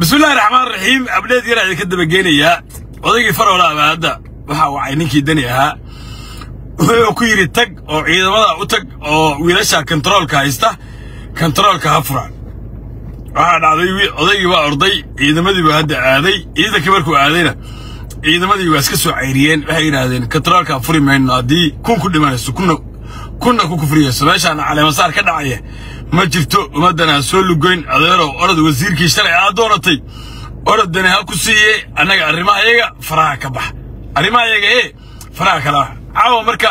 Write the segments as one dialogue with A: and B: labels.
A: bismillahi raxmaan raxiim abdheed yaraa idinka dabageenayaa odaygii faroola hadda waxa wacay ninkii dani ahaa. Wuxuu ku yidhi tag oo ciidamada u tag oo wiilasha kontaroolka haysta kontaroolka ha furaan. Waxaa dhacday odaygii waa orday ciidamadii buu hadda aaday ciidankii markuu aadayna ciidamadii waa iska soo cayriyeen waxay yidhaahdeen kontaroolka furi mayno haddii kun ku dhimanayso kunna kunna ku kufriyayso meeshaana caleemasaar ka dhacaya ma jirto ummaddana ha soo lugoyn adeerow orod wasiirkii shalay aad dooratay orodani ha ku siiye annaga arrimahayaga faraha ka bax arrimahayaga ee faraha kala caawa marka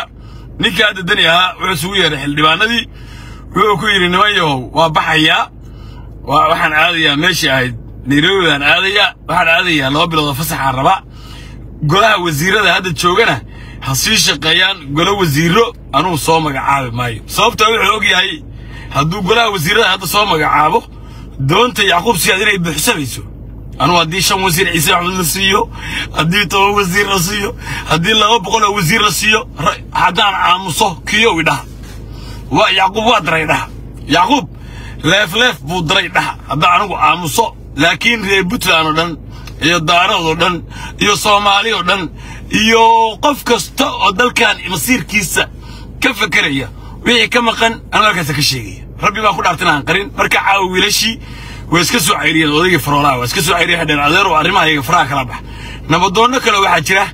A: ninkii hadda dani ahaa wuxuu isugu yeedhay xildhibaanadii. Wuxuu ku yidhi niman yahow waa baxayaa waxaan aadayaa meeshii ahayd. Nairobi baan aadayaa. Waxaan aadayaa laba biloodoo fasaxaan rabaa. Golaha wasiirada hadda joogana ha sii shaqeeyaan golo wasiiro anuu soo magacaabi maayo. Sababta wuxuu og yahay hadduu golaha wasiirada hadda soo magacaabo doonta yacquub siyaad inay buuxsamayso anuu haddii shan wasiir ciise axmed la siiyo haddii toban wasiir la siiyo haddii laba boqol oo wasiir la siiyo haddaan aamuso kiyo idhaha. Waa yacquub waa daray dhaha yacquub leefleef buu daray dhaha haddaan anigu aamuso laakiin reer puntland oo dhan iyo daarood oo dhan iyo soomaali oo dhan iyo qof kasta oo dalkan masiirkiisa ka fekeraya wixii ka maqan anu ka sheegaya rabbi baa ku dhaartan aan qarin marka caawa wiilashii way iska soo cayriyeen odaygii faroolaha waa iska soo cayriyeen xadheen adeerow arrimaha iyaga faraha kala bax nabadoonno kale waxaa jira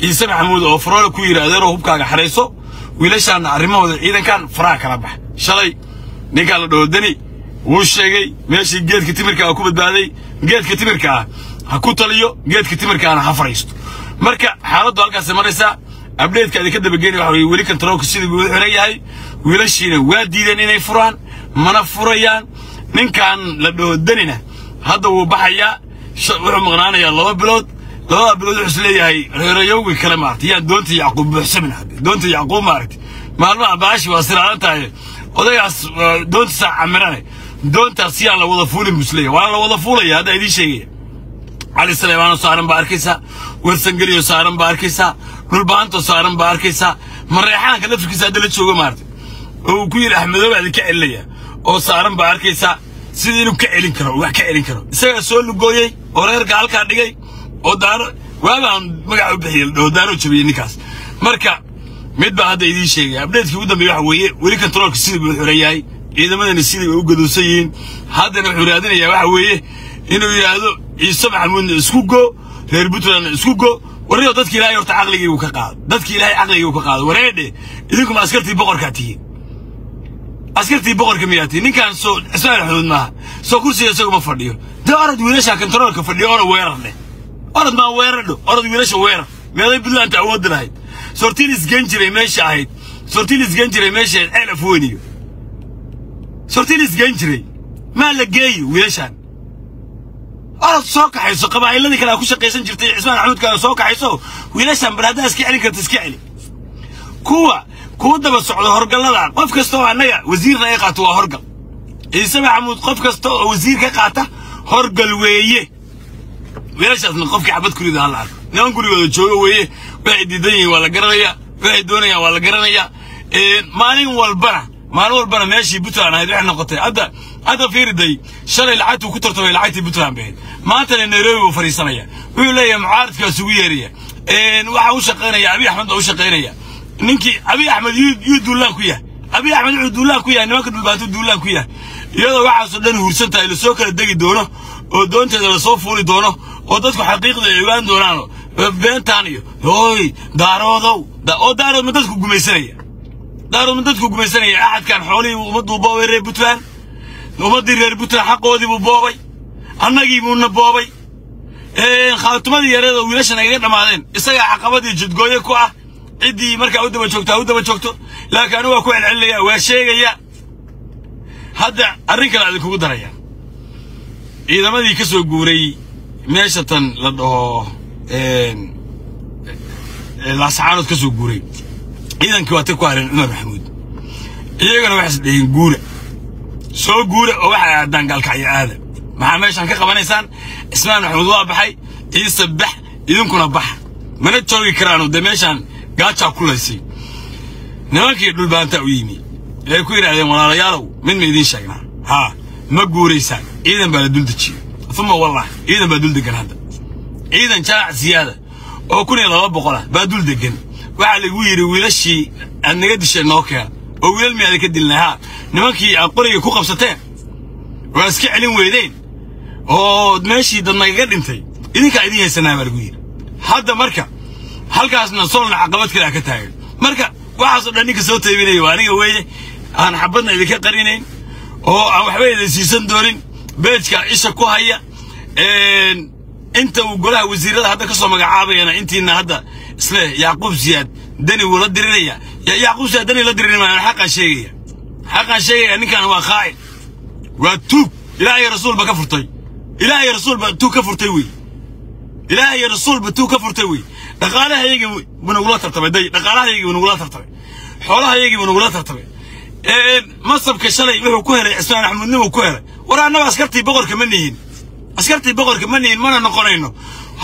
A: ciise maxamuud oo faroola ku yidhi adeerow hubkaaga xarayso wiilashaanna arrimahooda ciidankan faraha kala bax shalay ninkaan la dhaho wuu sheegay meeshii geedka timirka ah ku badbaaday geedka timirka ah ha ku taliyo geedka timirkaana ha fadhiisto marka xaaladdu halkaasay maraysaa abdheedka idinka dabageeni waxa weye weli kontaroolka sidii buu u xiran yahay. Wiilashiina waa diideen inay furaan mana furayaan ninkan la dhaho danina hadda wuu baxayaa wuxuu maqnaanayaa laba bilood. Labada bilood wuxuu is leeyahay reerayowgi kale maaragtay yaan doonta yacquub buuxsamin doonta yacquub maaragtay. Maalmaha baashi waa siraalan tahay odaygaas doonta saa camirane. Doontaas yaan la wada fuulin buu is leeyahay waana la wada fuulaya hadda idiin sheegaya cali saleymaano saaran baa arkaysaa warsangeliyo saaran baa arkaysaa dhulbaanto saaran baa arkaysaa mareexaanka lafirkiisa hadda la joogo maartay oo uu ku yidhi axmedoobe idinka celinaya oo saaran baa arkaysaa sidii inuu ka celin karo wax ka celin karo. Isagaa soo lugooyey oo reerka halkaa dhigay oo daaro waabaan magaca u bixiyey oo daaro jabiyey ninkaas. Marka mid baa hadda idiin sheegaya abdheedkii ugu dambeeye waxa weeye weli kontaroolka sidii buu xiran yahay ciidamadana sidii u gaduusan yihiin haddana wuxuu raadinayaa waxa weeye inuu yidhaahdo ciise maxamuudna isku go reer puntlandna isku go. Warriyo dadki ilaahay horta caqligii buu ka qaado dadki ilaahay caqligii buu ka qaado wareedhe idinkuma askartii boqorkaa tihiin askartii boqorka miyaa tihiin ninkaan soo xuduud maaha. Soo kursiga isagu ma fadhiyo. Dee orod wiilasha kontaroolka fadhiyo orod weerar dheh orod maa weerar dho orod wiilasha weerar. Meeday puntlandta awoodi lahayd. Sortilis gen jiray meesha ahayd. Sortilis gen jiray meesha ahayd ceel afweyniyo sortilis gen jiray. Maa la geeyo wiilashaan orod soo kaxayso qabaa'iladii kale ku shaqaysan jirtay cismaan maxamuud kale soo kaxayso wiilashaan bal haddaa iska celin karta iska celi kuwa kuu daba socdo horgallada. Qof kasta oo annaga wasiirna ay qaato waa horgal. Ciise maxamuud qof kasta oo wasiir ka qaata horgal weeye. Wiilashaasna qofkii xabad kurida hala arko. Niman gurigooda jooga weeye. Waxay diidan yihiin waa la garanayaa. Waxay doonayaan waa la garanayaa. Maalin walbana maalin walbana meeshii puntland ahayd waxay noqotay. Hadda hadda fiiriday shalay lacagtuu ku tartamay lacagtii puntland bay ahayd maantana nairobi buu fadhiisanaya. Wuxuu leeyahay mucaaradkaa isugu yeeraya waxa u shaqaynaya abiy axmed baa u shaqaynaya ninkii abiy axmed yuu duulaan ku yahay. Abiy axmed wuxuu duulaan ku yahay nimanka dhulbaantu duulaan ku yahay. Iyadoo waxaasoo dhan huursan tahay la soo kala degi doono oo doonteeda la soo fuuli doono oo dadku xaqiiqda ay ogaan doonaan beentaan iyo hooy daaroodow. Oo daarood ma dadku gumaysanaya. Daarood ma dadku gumaysanaya. Axadkan xoolihii ummadduu boobay reer puntland. Ummaddii reer puntland xaqoodii buu boobay. Annagii buuna boobay. Khaatumadii yareed oo wiilashan ayga dhammaadeen isagaa caqabadii jidgooye ku ah ciddii markaa u daba joogto ha u daba joogto. Laakiin anigu waa ku celcelinaya waa sheegaya hadda arrin kale idinkugu daraya ciidamadii ka soo guuray meesha tan la dhaho laasacaanood ka soo guuray. Ciidankii waa ta ku hareen cumar maxamuud. Iyagana waxay is dheheen guura. Soo guura oo waxay aadaan gaalkacyo aada. Maxaa meeshaan ka qabanaysaan? Cismaan maxamuud waa baxay. Ciise bax idinkuna baxa mana joogi karaano dee meeshaan gaajaa ku laysay nimankii dhulbaantaa u yimi waxay ku yidhahdeen walaalayaalow mid ma idiin sheegnaa haa ma guuraysaan ciidan baa la dul dejiyey uma wallahi ciidan baa dul degan hadda ciidan jaac siyaada oo kun iyo laba boqol ah baa dul degan waxaa lagu yidhi wiilashii aad naga dishay noo oo wiilal miyaada ka dilnay haa nimankii aad qoriga ku qabsateen waa iska celin weydeen oo meeshii dad nagaga dhintay idin haysanaa baa lagu hadda marka halkaasna solna caqabad kale a ka taagan marka waxaasoo dhan ninka soo taybinaya waa aniga weeye aan xabadna idinka qarinayn oo aan waxba idin siisan doonin beejka isha ku haya inta uu golaha wasiirada hadda ka soo magacaabayana intiina hadda isle yacquub siyaad dani wuu la dirinaya yacquub siyaad dani la dirin maayo xaqaan sheegaya. Xaqaan sheegaya ninkan waa khaa'in waa tuug. Ilaah iyo rasuulba ka furtay. Ilaah iyo rasuulba tuug ka furtay wey ilaah iyo rasuulba tuug ka furtay wey دقالها يجي بنقولها ترتبي دقي دقالها يجي بنقولها ترتبي حولها يجي بنقولها ترتبي إيه مصر كشلي مهو كهرة إسمان أحمد نمو كهرة ورا أنا أسكرتي بقر كمنين أسكرتي بقر كمنين ما أنا نقرينه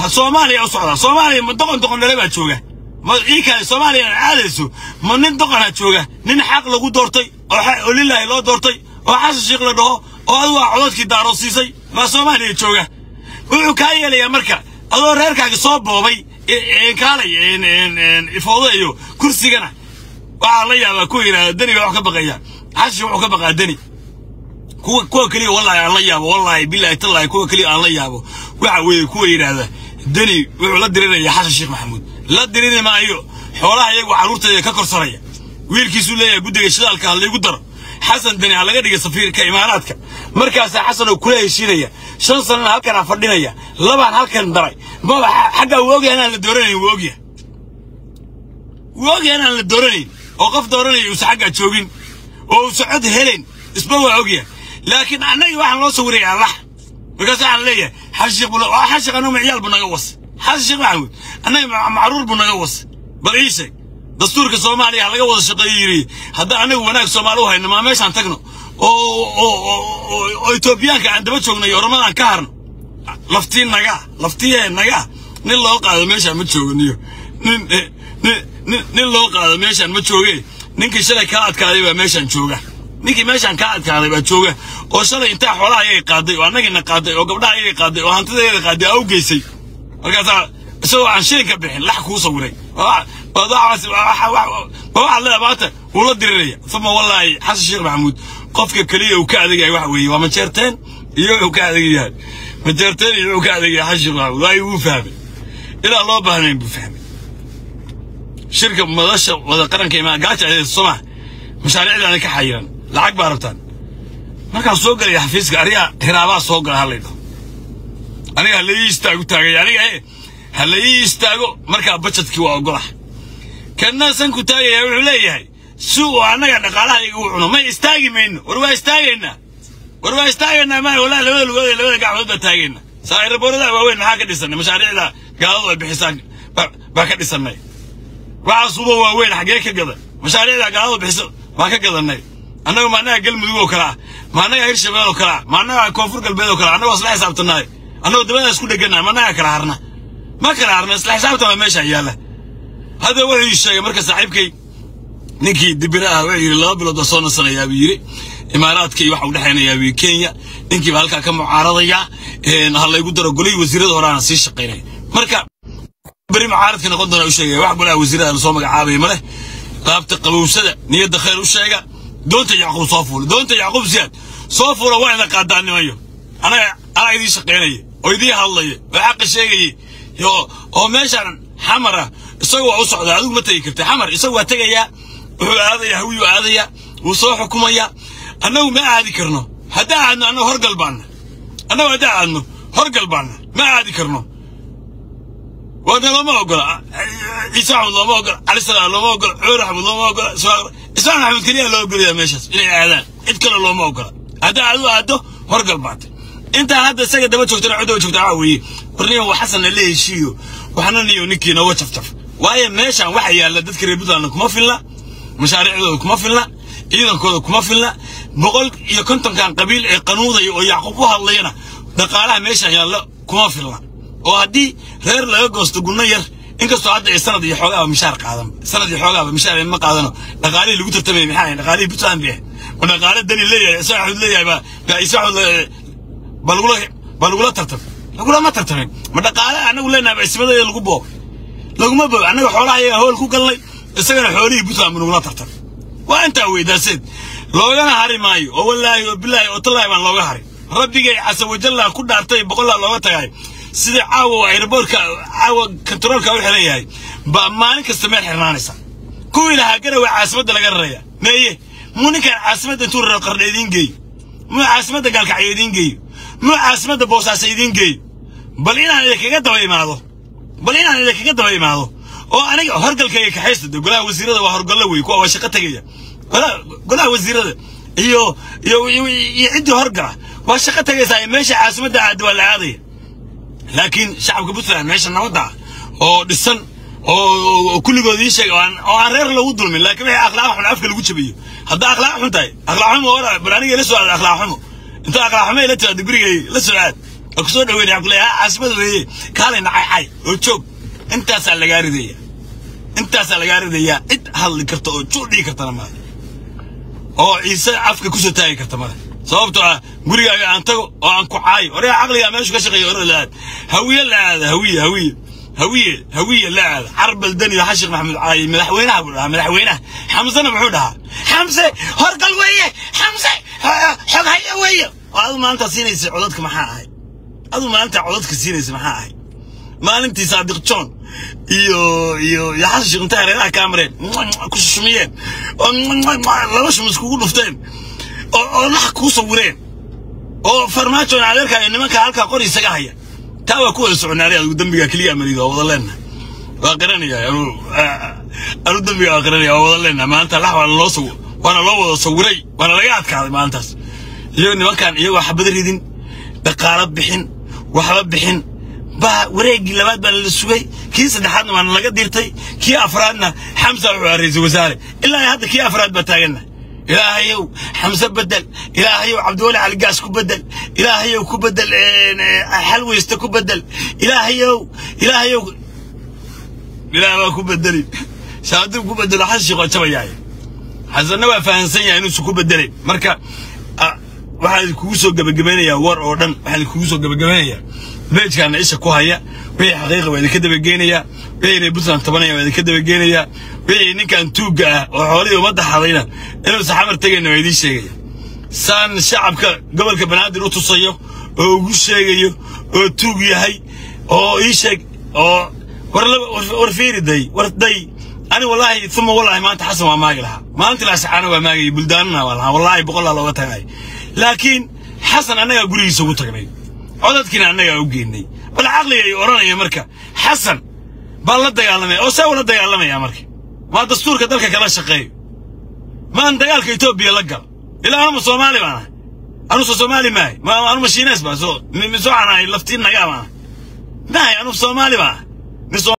A: صومالي أو صعدة صومالي من دقن دقن لبا تشوجة ما كان صومالي عالسو من نين دقن تشوجة نين حق لقو دورتي أقول الله لا دورتي وحاسس شغله ده وأدوا عضات كده رصيصي ما صومالي تشوجة ويو كايل يا مركا الله رأيك صوب بوبي kaalay ifooda iyo kursigana. Waxaa la yaabaa kuwa yidhahda deni baa wax ka baqaya. Xashi wuxuu ka baqaa deni. Kuwa kuwa keliya wallahi aan la yaabo wallahi billahi tallahi kuwa keliya aan la yaabo. Waxa weeye kuwa yidhaahda deni wuxuu la dirinaya xasan sheekh maxamuud. La dirini maayo. Xoolaha iyagu carruurteeda ka korsanaya wiilkiisuu leeyahay guddiga shidaalka ha laygu daro. Xasan deni ha laga dhiga safiirka imaaraadka markaasaa xasan oo kula heshiinaya shan sanana halkanaa fadhinaya. Labaan halkan daray maba xaggaa wuu ogyahay inaan la dooranayn wuu ogyahay wuu ogyahay inaan la dooranayn oo qof dooranaya uusa xaggaa joogin oo uusa cod helayn isba waa ogyahay laakiin annagii waxaan loo sawiraya allah. Markaas waxaan leeyahay xashiikh buu xashiikh annagu ciyaal buu naga was. Xasan sheekh maxamuud annaga macruur buu naga was. Bal ii sheeg dastuurka soomaaliya ha laga wada shaqeeyo yidhi. Haddaan anagu wanaag soomaali u hayno maa meeshaan tagno? Oo etoobiyaanka aan daba joogno iyo oromadaan ka harno laftii nagaa laftiye nagaa nin loo qaado meeshaan ma joogniyo nin nin loo qaado meeshaan ma jooge ninkii shalay kaa adkaaday baa meeshaan jooga. Ninkii meeshaan kaa adkaaday baa jooga. Oo shalay intaa xoolaha ayaga qaaday oo annagiina qaaday oo gabdhaha ayaga qaaday oo hantidayaga qaaday aa geysay. Markaasaa isagoo aan shilin ka bixin lax kuu sawiray waxaad leedahay maanta wuu la diriraya. Uma wallaahi xasan sheekh maxamuud qofka keliya uu ka adegayahay waxa weeye waa majeerteen iyo wuxuu ka adegayahay majeerteen iyo wuxuu ka xasan sheekh maxamuud wuu fahmay ilaa loo baahnayn buu fahmay shirka madasha wada qaranka imaa gaaja adeed soma mashaariicdaana ka xayiran lacag baa rabtaan markaan soo gelaya xafiiska ariga hiraabaa soo gala hallaydho aniga hala ii istaagu taagay aniga e hala ii istaago markaa bajetkii waa ogolah kanna sanku taagaya wuxuu leeyahay si uu annaga dhaqaalaha igu cuno may istaagi mayno war waa istaagaynaa ورما يستعين ما ولا لو لو لو قاعد هذا تاجينا سائر بورد هذا وين حاك دي سنة مش عارف لا قال الله بحسان ب بحاك دي سنة وعصوبة وين حقيقة كذا مش عارف لا قال الله بحسان ما كذا ناي أنا ما أنا قل مدي وكلا ما أنا غير شباب وكلا ما أنا كوفر قلب وكلا أنا وصل حساب تناي أنا ودبا سكول جنا ما أنا كرهنا ما كرهنا وصل حساب تناي مش عيالة هذا هو الشيء مركز صاحبك نكي دبرها وعي لا بلا دسون السنة يا بيري imaaraadka iyo waxa u dhexaynayaa buu kenya. Ninkiiba halkaa ka mucaaradayaa ha laygu daro golihii wasiirada horaana sii shaqaynaya marka beri mucaaradka noqon doona u sheegaya wax golaha wasiirada la soo magacaabaya ma qaabta qabowsada niyadda khayr u sheega. Doonta yacquub soo fuula doonta yacquub siyaad soo fuula waa ina qaadaanimayo anaga anaa idiin shaqaynaya oo idiin hadlaya oo xaqa sheegaya oo meeshaan xamar ah isagu waa u socdaa adigu ma tegi karta. Xamar isagu waa tegayaa wuxuu aadayaa hawiyuu aadayaa wuu soo xukumayaa annagu ma aadi karno haddaa aadno annagu horgal baanna annagu haddaa aadno horgal baanna ma aadi karno waana looma ogola ciise axmed looma ogola cali salaam looma ogola cuur axmed looma ogola ismaan axmed keliya loo ogolayaa meeshaas inay aadaan cid kale looma ogola haddaa adu aaddo horgal baatay intaan hadda isaga daba joogtana cid daba joogta waxaa weeye warniyo waa xasanna la heshiiyo waxna niyo ninkii nooga jafjaf waayo meeshaan waxa yaalla dadka reer puntlandna kuma filna mashaariicdooda kuma filna ciidankooda kuma filna boqol iyo kontonkan qabiil ee qanuudaya oo yacquub u hadlayana dhaqaalaha meeshaan yaalla kuma filna oo haddii reer laga goosto gunno yar inkastoo hadda ay sanad iyo xoogaaba mishaar qaadan sanad iyo xoogaaba mishaar ma qaadano dhaqaalihii lagu tartamaya maxaa ahayn dhaqaalihii puntland bay ma dhaqaale dani leeyahay isaxud leeyahay baa baa isaxud ba lagula ba baa lagula tartamay lagulama tartamin ma dhaqaale anagu leenahay ismadeeda lagu boobay laguma boobay annaga xoolaha ayaga hool ku galnay isagana xoolihii puntland buu nagula tartamay waa intaa weydaaseed loogana hari maayo. Oo wallaahi oo bilaahi oo tallaahi baan looga harin rabbigay casa wajalla ku dhaartay boqollaa looga tagay. Sida caawa airboortka caawa kontaroolka u xiran yahay baa maalin kasta meel xirnaanaysa. Kuwii lahaa garawa caasimadda laga raraya meeye muu ninkaan caasimadda intuu raro qardha idiin geeyo? Muu caasimadda gaalkacyo idiin geeyo? Muu caasimadda boosaaso idiin geeyo? Bal inaan idinkaga daba imaado? Bal inaan idinkaga daba imaado? Oo aniga horgalkayga kaxaysta golaha wasiirada waa horgallo wey kuwa waa shaqo tegaya golaha wasiirada. Iyo iyo ciddii horgala waa shaqo tegaysaa meesha caasimadda aad waa la aadaya. Laakiin shacabka puntland meesha nabadda oo dhisan oo kulligood ii sheega oo aan reer lagu dulmin. Laakiin wixii akhlaaq xun afka lagu jabiyo. Haddaa akhlaaq xun tahay. Akhlaaq xumo wala bal la soo aad akhlaaq xumo. Inta akhlaaq xumo ila timaado gurigay la soo aad oo ku soo dhaweynaya ku leeyahay caasimada weeye. Kaalay nacay cay oo joog. Intaasaa lagaa ridaya intaasaa lagaa ridayaa. Cid hadli karta oo juuc dhigi kartana male oo ciise afka ku soo taagi karta male. Sababtoo ah gurigaaga aan tago oo aan ku caayo. Oraa caqligaa meeshu ka shaqeeya ora la aad hawiye la aada hawiye hawiye. Hawiye hawiye la aada. Carbal dani xashiq maxamed caayi madaxweynaha buu dhahaa madaxweynaha. Xamsena muxuu dhahaa. Xamse horgal weeye! Xamse! Xog haya weeye! Oo adu maalintaa siinaysa codadka maxaa ahay? Adu maalintaa codadka siinaysa maxaa ahay? Maalintii saadiq john iyo iyo iyo xasan sheekh inta hareeraha kaa mareen ku shushumiyeen oo laba shum iskugu dhufteen oo oo lax kuu sawireen oo farmaajo adeerka iyo nimanka halkaa qor isaga haya. Taa waa ku wada soconaanay adigu dembiga keliya amalido waa wada leenahay waa qaranaya anu anu dembiga waa qaranaya waa wada leenahay maalinta lax waana loo saw waana loo wada sawiray waana laga adkaaday maalintaas iyo nimankan iyagoo xabad ridin dhaqaalo bixin waxba bixin. Baa wareeggii labaad baa la sugay kii saddexaadna waana laga dirtay kii afraadna xamsa wuxuu ahaa ra'iisul wasaare. Ilaa hadda kii afraad baa taaganna. Ilaahayow xamse bedel. Ilaahayow cabdiwali caligaas ku bedel. Ilaahayow ku bedel xalweyste ku bedel. Ilaahayow ilaahayow ilaah waa ku bedeli shaadib ku bedelo xasan jabayaay xasanna waa fahansan yahay inuusan ku bedelayn marka waxaan kugu soo gebagabaynayaa war oo dhan. Waxaan kugu soo gebagabaynayaa beejkaana isha ku haya. Wixii xaqiiqa waa idinka dabageenayaa wixii inay puntland tabanaya waa idinka dabageenayaa wixii ninkan tuugga ah oo xoolihii ummadda xadayna inuusan xamar tegayna waa idiin sheegaya. Saan shacabka gobolka banaadir u tusayo oo ugu sheegayo oo tuug yahay oo ii sheeg oo war fiiri day war day. Ani wallaahi uma wallaahi maanta xasan waa maagi lahaa. Maalintii laasaxaana waa maagayay buldaanana waa lahaa. Wallaahi boqollaa looga tagay لكن حسن أنا يقولي سوت تغني عدد كنا أنا يوجيني بالعقل يا أوران يا مركا. حسن بالله ده يعلم أو سو الله ده يعلم يا مركا. ما دستور كذلك كلا شقي. ما أنت قال كيتوب يا لقى إلا أنا مسومالي أنا أنا مسومالي ماي ما أنا مشينس بس مسو أنا لفتين نجاما ناي أنا مسومالي ما مسو